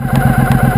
you